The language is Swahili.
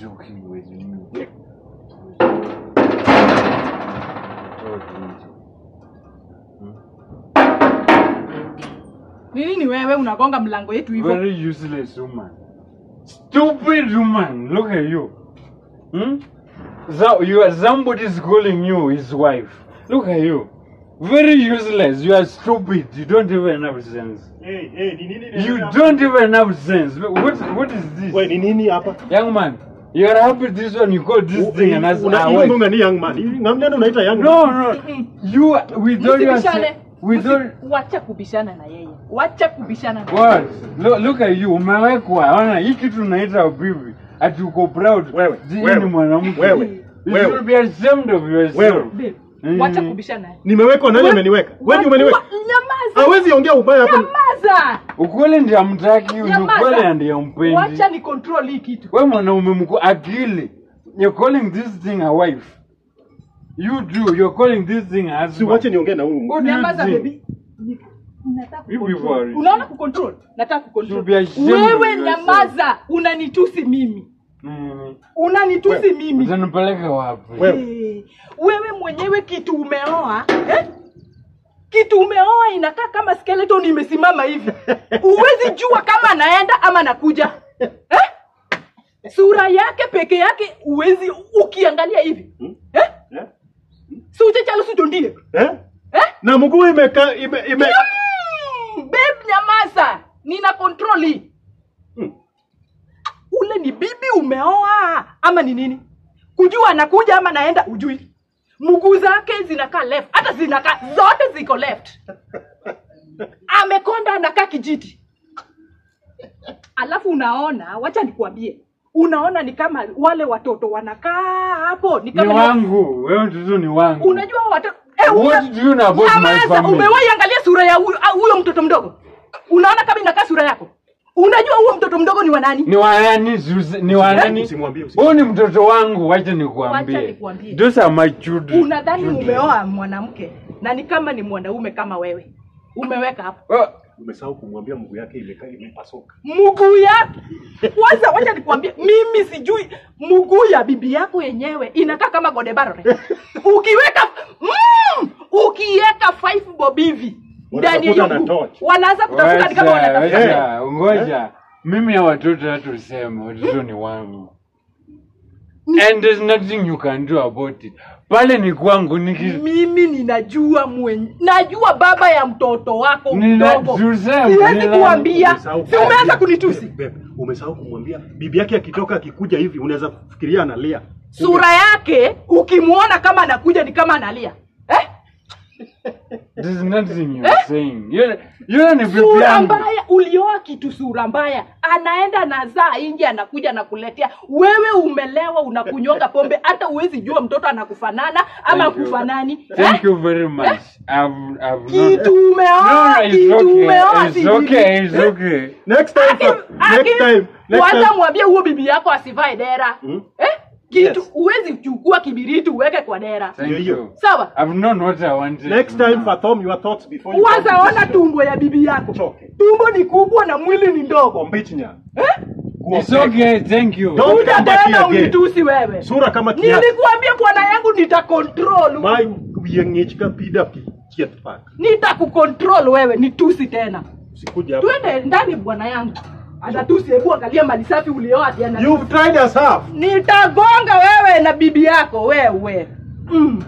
joking with me? Talk nje. Nini wewe unagonga mlango yetu hivyo? Very useless woman. Stupid woman. Look at you. Hmm? So you are somebody is calling you his wife. Look at you. Very useless. You are stupid. You don't even have sense. Hey, hey, nini You don't even have sense. What what is this? Wewe ni nini hapa? Young man, you are happy this one you call this thing and as Una- our wife. munga ni young man. Ngamneno unaita young man. no. You are- with all your with all Wacha kubishana na yeye. Wacha kubishana na What? Look, look at you, umewekwa. Ona hii kitu unaita bibi. Ati uko proud. Wewe, wewe, ni mwanamke. wewe, You should be ashamed of yourself. Wewe. Mm. Wacha kubishana. Nimewekwa nani ameniweka? Wewe ndio umeniweka. Nyamaza. Hawezi ongea ubaya hapa. Nyamaza. Ukweli ndiye amtaki, ukweli ndiye ampendi. Wacha ni control hii kitu. Wewe mwanaume mko akili. You're calling this thing a wife. You do, you're calling this thing a Si husband. wache niongee na huyu. Nyamaza baby. Unaona kucontrol? Nataka kucontrol. Wewe nyamaza, unanitusi mimi. Mm. Unanitusi mimi. Utanipeleka wapi? Wewe. Wewe mwenyewe kitu umeoa eh? Kitu umeoa inakaa kama skeleton imesimama hivi huwezi jua kama anaenda ama anakuja eh? sura yake peke yake uwezi ukiangalia hivi Hmm? eh? Eh? si uchechalo sujondie Eh? eh? Na mguu imeka ime ime Mm, babe nyamaza nina control hii Hmm. ule ni bibi umeoa ama ni nini kujua anakuja ama naenda ujui mguu zake zinakaa left hata zinakaa zote ziko left amekonda anakaa kijiti alafu unaona wacha nikuambie unaona ni kama wale watoto wanakaa hapo ni Ni kama wangu. Wewe mtoto ni wangu. unajua watoto eh, What do you know about my family? umewahi angalia sura ya huyo mtoto mdogo unaona kama inakaa sura yako unajua huo mtoto mdogo ni wa nani Ni wa nani? Ni wa nani? Usimwambie, usimwambie. Huyu ni mtoto wangu, wacha Wacha nikuambie. nikuambie. Those are my children. unadhani umeoa mwanamke na ni kama ni mwanaume kama wewe umeweka hapo Uh, Umesahau kumwambia mguu yake imekaa imepasuka. mguu yake kwanza wacha nikwambie mimi sijui mguu ya bibi yako yenyewe inakaa kama godebarore ukiweka mm, ukiweka five bob hivi ndani ya wanaanza kutafuta ni kama wanatafuta ngoja. Mimi ya watoto hatusema, watoto ni wangu. And there's nothing you can do about it. Pale ni kwangu niki mimi ninajua mwenye najua baba ya mtoto wako mdogo. siwezi kuambia. Si umeanza kunitusi. Umesahau kumwambia. Bibi yake akitoka akikuja hivi unaweza kufikiria analia. sura yake ukimwona kama anakuja ni kama analia eh? is nothing you're saying. Yule yule ni bibi sura mbaya ulioa kitu sura mbaya anaenda nazaa nje anakuja nakuletea wewe umelewa unakunyonga pombe hata uwezi jua mtoto anakufanana ama Thank kufanani Thank you very much. I've I've kitu umeoa No, it's kitu okay. umeoa It's okay. It's okay. Next time, next time, next time. Wacha mwambie huo bibi yako asivae dera Hmm? eh? Kitu Yes. Uwezi chukua kibiriti uweke kwa dera sawa I've known what I wanted. Next time, fathom your thoughts before you kwanza come ona tumbo ya bibi yako Choke. tumbo ni kubwa na mwili ni ndogo Kombichnya. It's okay. Thank you. Don't come back here again. unitusi wewe Sura kama kiatu. nilikuambia bwana yangu nitakontrol Mai yengechka pida pi chiet pak. nitakukontrol wewe nitusi tena Sikuja hapa. twende ndani bwana yangu atatusi hebu angalia mali safi ulioa ati ana- You've tried us half. nitagonga wewe na bibi yako wewe mm.